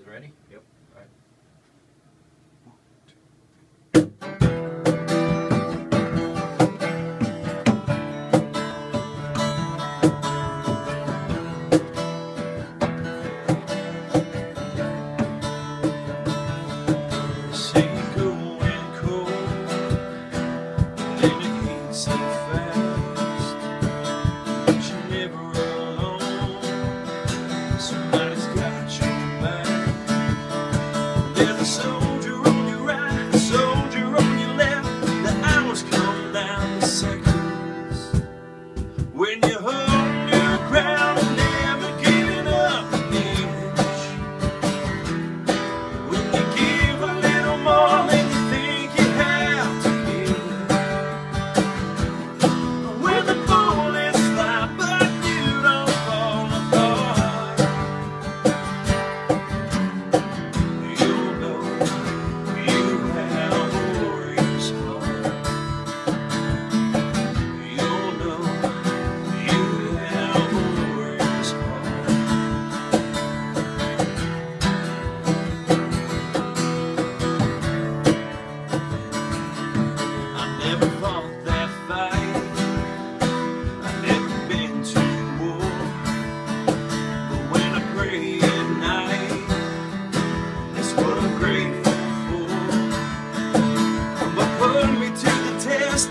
guys ready? Yep. All right. never so grateful. For what put me to the test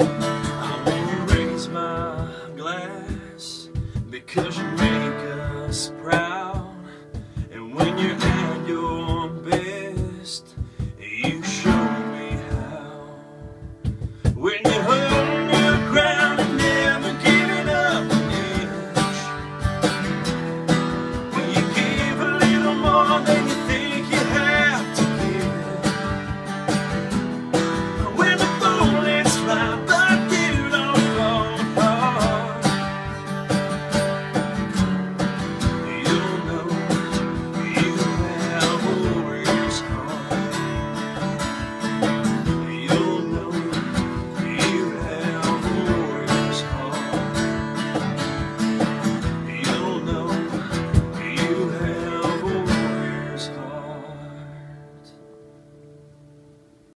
I wanna raise my glass because you make us proud.